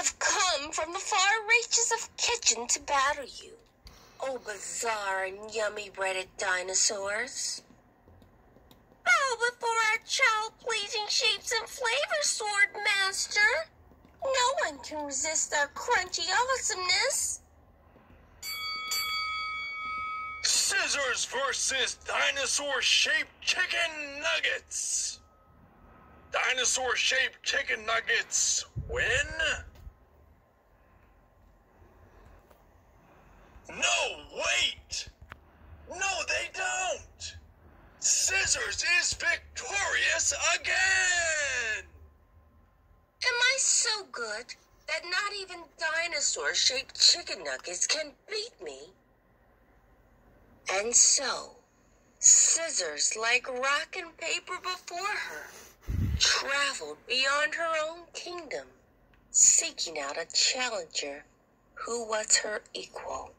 have come from the far reaches of kitchen to battle you. Oh, bizarre and yummy breaded dinosaurs. Bow before our child-pleasing shapes and flavors, Sword Master. No one can resist our crunchy awesomeness. Scissors versus dinosaur-shaped chicken nuggets. Dinosaur-shaped chicken nuggets win? No, wait! No, they don't! Scissors is victorious again! Am I so good that not even dinosaur-shaped chicken nuggets can beat me? And so, Scissors, like rock and paper before her, traveled beyond her own kingdom, seeking out a challenger who was her equal.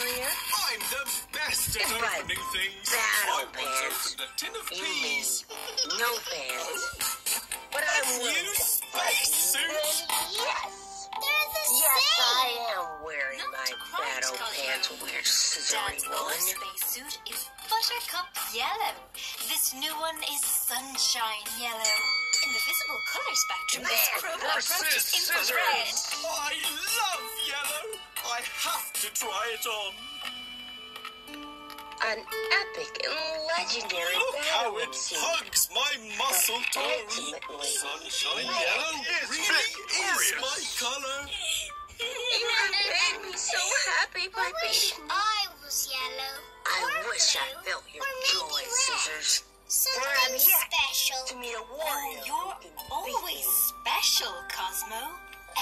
Rock Warrior. I'm the best at Right. opening things. Battle I once pants. opened a tin of You mean peas. no pants. But I'm New willing space fight. suit. Yes. They're the Yes, same. I am wearing Not my quite, battle Cosmo. pants, weird scissory Dad's old one. spacesuit is buttercup yellow. This new one is sunshine yellow. In the visible color spectrum, this Man crowbar versus approaches infrared. scissors. I love yellow. I have to try it on. An epic and legendary Look how battle it suit. hugs my muscle tone. Sunshine Red yellow is really is my color. you have made me so happy by I wish beating I was yellow. I or wish I blue, felt your joy, red. Scissors. Something I'm yet special. To meet a Oh, warrior. you're who can beat always special, Cosmo.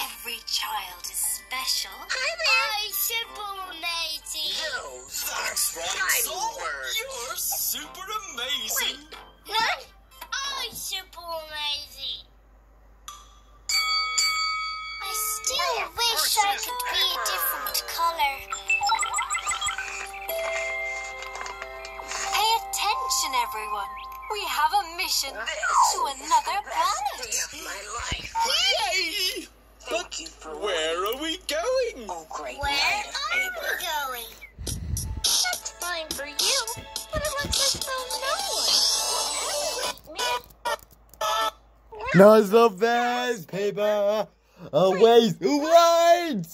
Every child is special. Hi there. I super amazing. Those are That's right, fighting Sol. words. You're super amazing. Wait, What? I'm super amazing. I still Rock wish I versus could be a different color. Pay attention, everyone. We have a mission This to another best planet. day of my life. Yay! Thank you for Where are we going? Oh, great Where are we going? That's fine for you, but it looks as though no one will ever let of this paper. Wait, wait!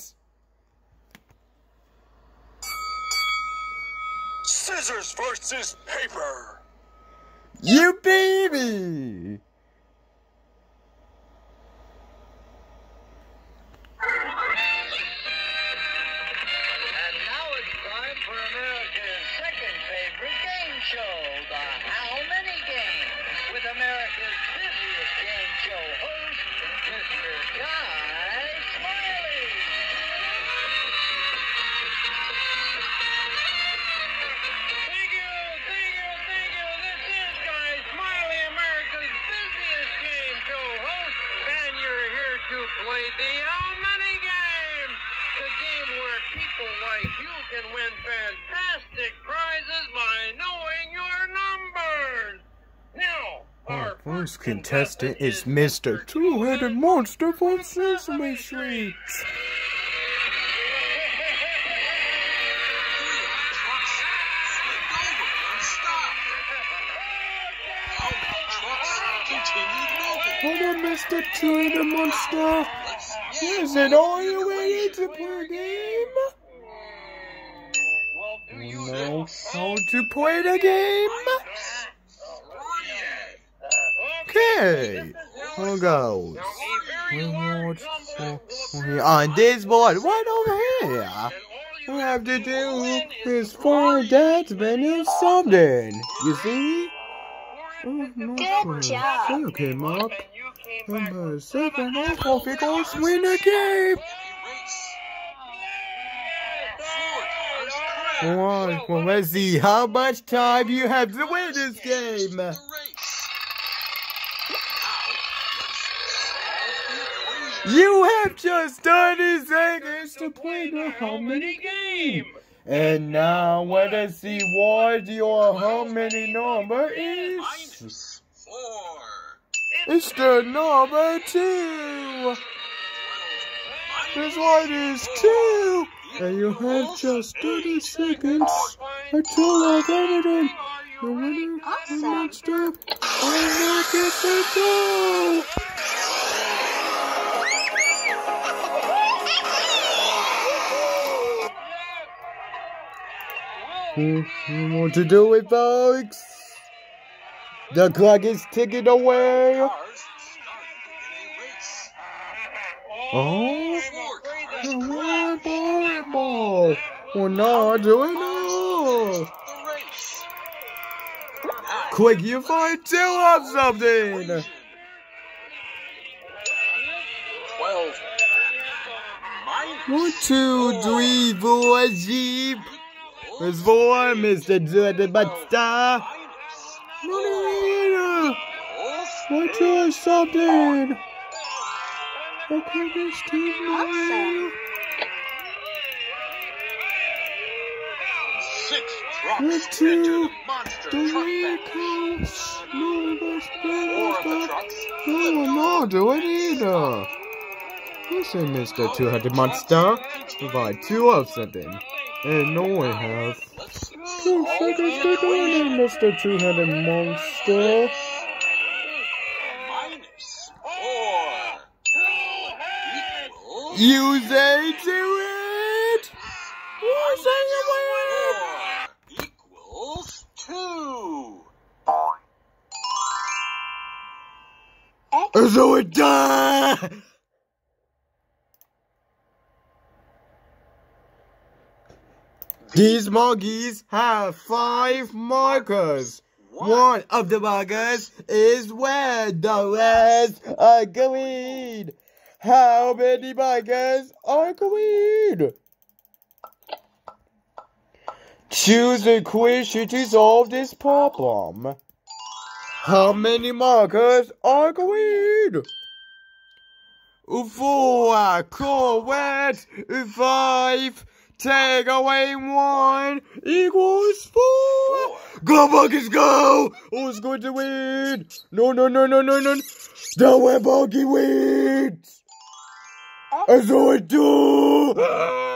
Scissors versus paper. You baby! For America's second favorite game show, the How Many Game, with America's busiest game show host, Mr. Guy can win fantastic prizes by knowing your numbers. Now, Our our first contestant is Mr. Two-Headed Monster from Sesame Street. Come on, Mr. Two-Headed Monster. Is it all you ready to play a game? How to play the game? Okay, here goes. We watch on this board right over here. We have to do is find that menu something. You see? Good job. Okay, Mop. Number seven, Coffee goes win the game. Well, well, let's see how much time you have to win this game. You have just 30 seconds to play the how many game. And now let's see what your how many number is. It's the number two. This one is two. And you have just 30 seconds until I've edited. The winner Awesome. next up. And that gets to go. Hmm, You want to do it, folks? The clock is ticking away. Cars starting in a race. Oh, Four cars the collide. red We're not doing it. Race. Quick, you find two of something. One, two, three, four, jeep. There's four, Mr. Minus Money. equals One, two, something. Okay, this team. Six trucks two, the monster The way No, that's Four of the trucks No, I'm not doing either. Listen, Mr. Two-Headed Monster. Provide two of something. And no one has. Two the to in, Mr. Two-Headed Monster. You say to it! You say So it! These monkeys have five markers. One of the markers is red, the rest are green. How many markers are green? Choose a question to solve this problem. How many markers are green? Four correct. Five take away one equals four. Go Buckets go! Who's going to win? No, no, no, no, no, no. The Red Monkey wins. And so it do.